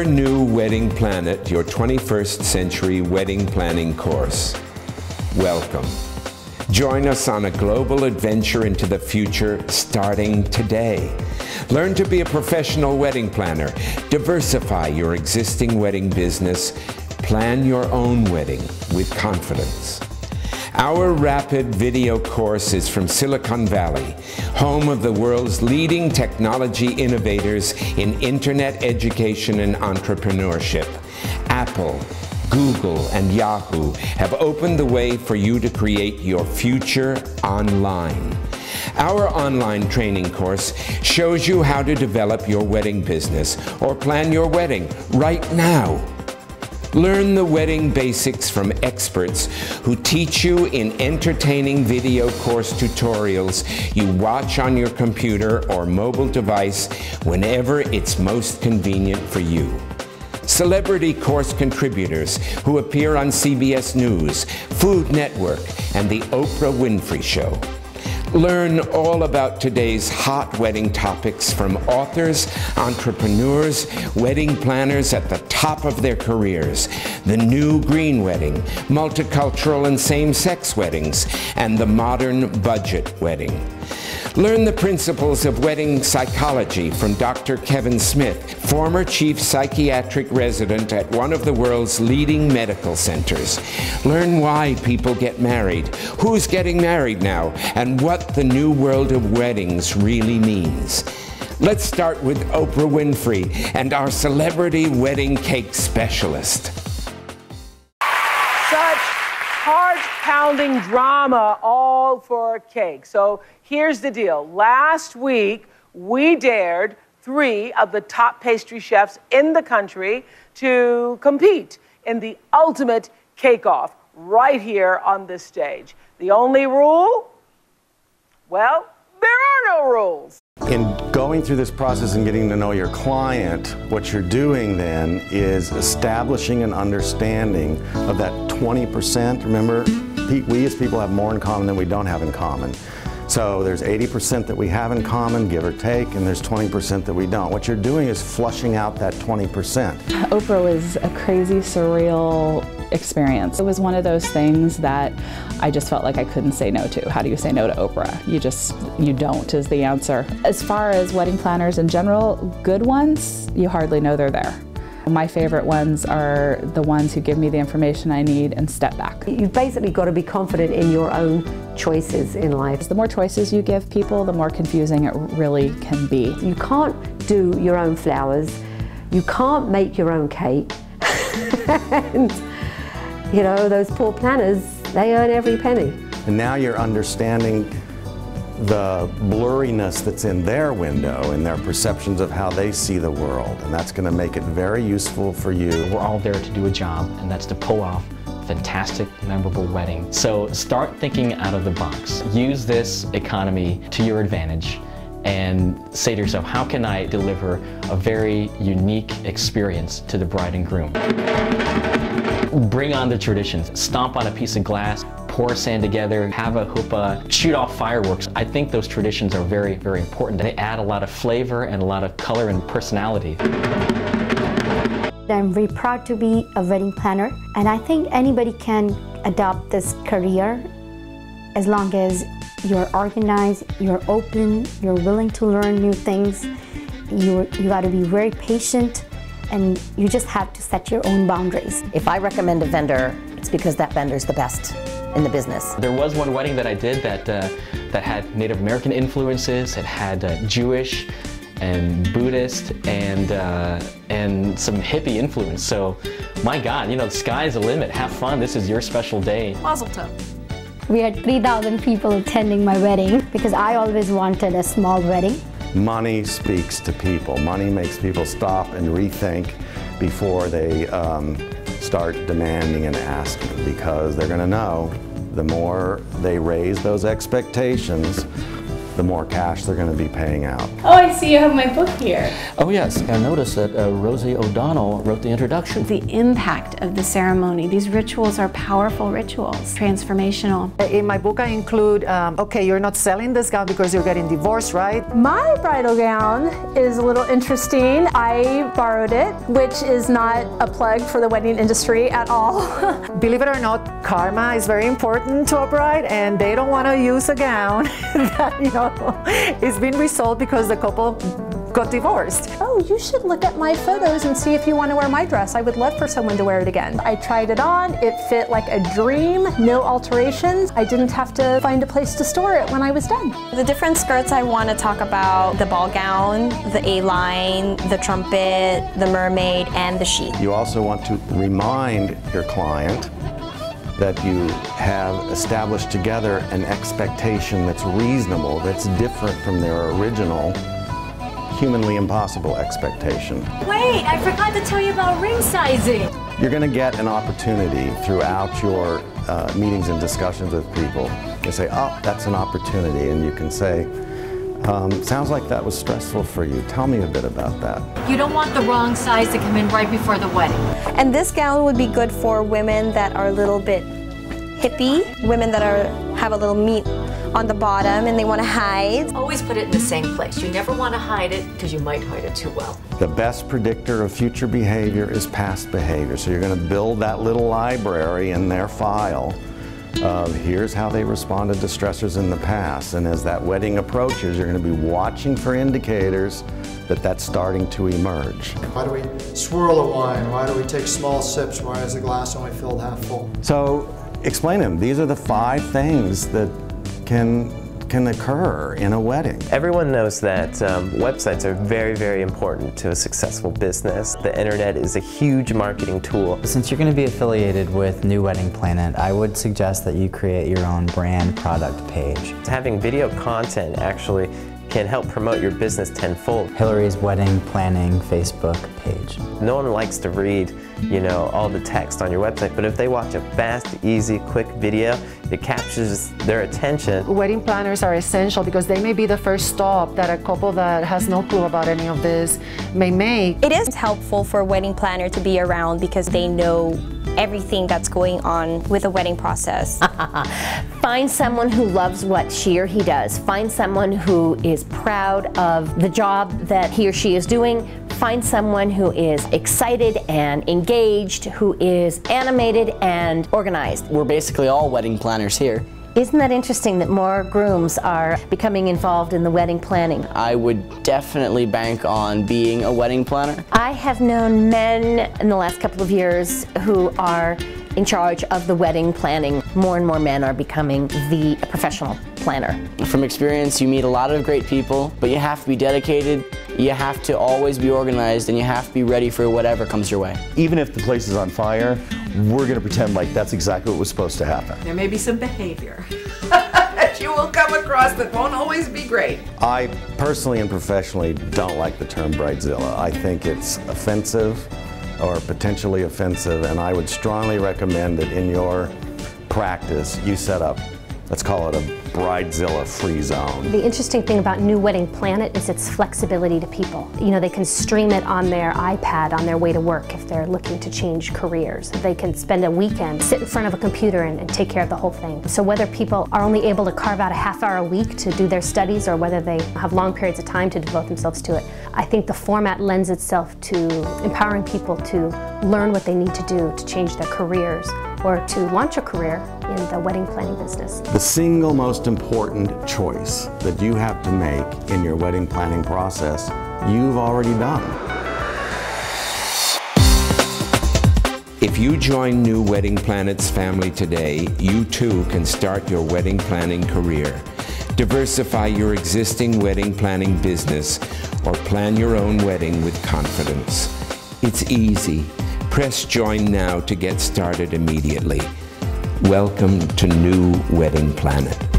Your New Wedding Planet, your 21st Century Wedding Planning course. Welcome. Join us on a global adventure into the future starting today. Learn to be a professional wedding planner, diversify your existing wedding business, plan your own wedding with confidence. Our rapid video course is from Silicon Valley, home of the world's leading technology innovators in internet education and entrepreneurship. Apple, Google, and Yahoo have opened the way for you to create your future online. Our online training course shows you how to develop your wedding business or plan your wedding right now. Learn the wedding basics from experts who teach you in entertaining video course tutorials you watch on your computer or mobile device whenever it's most convenient for you. Celebrity course contributors who appear on CBS News, Food Network, and The Oprah Winfrey Show. Learn all about today's hot wedding topics from authors, entrepreneurs, wedding planners at the top of their careers. The new green wedding, multicultural and same sex weddings, and the modern budget wedding. Learn the principles of wedding psychology from Dr. Kevin Smith, former chief psychiatric resident at one of the world's leading medical centers. Learn why people get married, who's getting married now, and what the new world of weddings really means. Let's start with Oprah Winfrey and our celebrity wedding cake specialist. Drama, all for a cake. So here's the deal. Last week, we dared three of the top pastry chefs in the country to compete in the ultimate cake off right here on this stage. The only rule? Well, there are no rules. In going through this process and getting to know your client, what you're doing then is establishing an understanding of that 20%. Remember, we as people have more in common than we don't have in common. So there's 80% that we have in common, give or take, and there's 20% that we don't. What you're doing is flushing out that 20%. Oprah was a crazy, surreal experience. It was one of those things that I just felt like I couldn't say no to. How do you say no to Oprah? You just, you don't is the answer. As far as wedding planners in general, good ones, you hardly know they're there. My favorite ones are the ones who give me the information I need and step back. You've basically got to be confident in your own choices in life. The more choices you give people, the more confusing it really can be. You can't do your own flowers, you can't make your own cake, and you know, those poor planners, they earn every penny. And now you're understanding the blurriness that's in their window and their perceptions of how they see the world. And that's going to make it very useful for you. We're all there to do a job, and that's to pull off a fantastic, memorable wedding. So start thinking out of the box. Use this economy to your advantage and say to yourself, how can I deliver a very unique experience to the bride and groom? Bring on the traditions. Stomp on a piece of glass, pour sand together, have a chuppah, shoot off fireworks. I think those traditions are very, very important. They add a lot of flavor and a lot of color and personality. I'm very proud to be a wedding planner and I think anybody can adopt this career as long as you're organized, you're open, you're willing to learn new things, you, you got to be very patient and you just have to set your own boundaries. If I recommend a vendor, it's because that vendor's the best in the business. There was one wedding that I did that, uh, that had Native American influences, it had uh, Jewish and Buddhist and, uh, and some hippie influence. So, my God, you know, the sky's the limit. Have fun. This is your special day. Mazel tov. We had 3,000 people attending my wedding because I always wanted a small wedding. Money speaks to people. Money makes people stop and rethink before they um, start demanding and asking because they're going to know. The more they raise those expectations, the more cash they're going to be paying out. Oh, I see you have my book here. Oh, yes. I noticed that uh, Rosie O'Donnell wrote the introduction. The impact of the ceremony. These rituals are powerful rituals, transformational. In my book, I include um, okay, you're not selling this gown because you're getting divorced, right? My bridal gown is a little interesting. I borrowed it, which is not a plug for the wedding industry at all. Believe it or not, karma is very important to a bride, and they don't want to use a gown that, you know, it's been resold because the couple got divorced. Oh, you should look at my photos and see if you want to wear my dress. I would love for someone to wear it again. I tried it on, it fit like a dream, no alterations. I didn't have to find a place to store it when I was done. The different skirts I want to talk about the ball gown, the A-line, the trumpet, the mermaid, and the sheath. You also want to remind your client that you have established together an expectation that's reasonable, that's different from their original humanly impossible expectation. Wait, I forgot to tell you about ring sizing. You're going to get an opportunity throughout your uh, meetings and discussions with people. You say, oh, that's an opportunity, and you can say, um, sounds like that was stressful for you. Tell me a bit about that. You don't want the wrong size to come in right before the wedding. And this gown would be good for women that are a little bit hippie, women that are have a little meat on the bottom and they want to hide. Always put it in the same place. You never want to hide it because you might hide it too well. The best predictor of future behavior is past behavior. So you're going to build that little library in their file of here's how they responded to stressors in the past. And as that wedding approaches, you're going to be watching for indicators that that's starting to emerge. Why do we swirl a wine? Why do we take small sips? Why is the glass only filled half full? So explain them, these are the five things that can can occur in a wedding. Everyone knows that um, websites are very, very important to a successful business. The internet is a huge marketing tool. Since you're going to be affiliated with New Wedding Planet, I would suggest that you create your own brand product page. Having video content actually can help promote your business tenfold. Hillary's wedding planning Facebook page. No one likes to read, you know, all the text on your website, but if they watch a fast, easy, quick video, it captures their attention. Wedding planners are essential because they may be the first stop that a couple that has no clue about any of this may make. It is helpful for a wedding planner to be around because they know everything that's going on with the wedding process. Find someone who loves what she or he does. Find someone who is proud of the job that he or she is doing. Find someone who is excited and engaged, who is animated and organized. We're basically all wedding planners here. Isn't that interesting that more grooms are becoming involved in the wedding planning? I would definitely bank on being a wedding planner. I have known men in the last couple of years who are in charge of the wedding planning. More and more men are becoming the professional planner. From experience, you meet a lot of great people, but you have to be dedicated, you have to always be organized, and you have to be ready for whatever comes your way. Even if the place is on fire, we're going to pretend like that's exactly what was supposed to happen. There may be some behavior that you will come across that won't always be great. I personally and professionally don't like the term bridezilla. I think it's offensive or potentially offensive, and I would strongly recommend that in your practice you set up, let's call it a bridezilla free zone. The interesting thing about New Wedding Planet is its flexibility to people. You know, they can stream it on their iPad on their way to work if they're looking to change careers. They can spend a weekend, sit in front of a computer and, and take care of the whole thing. So whether people are only able to carve out a half hour a week to do their studies or whether they have long periods of time to devote themselves to it, I think the format lends itself to empowering people to learn what they need to do to change their careers or to launch a career in the wedding planning business. The single most important choice that you have to make in your wedding planning process, you've already done. If you join New Wedding Planet's family today, you too can start your wedding planning career. Diversify your existing wedding planning business or plan your own wedding with confidence. It's easy. Press join now to get started immediately. Welcome to New Wedding Planet.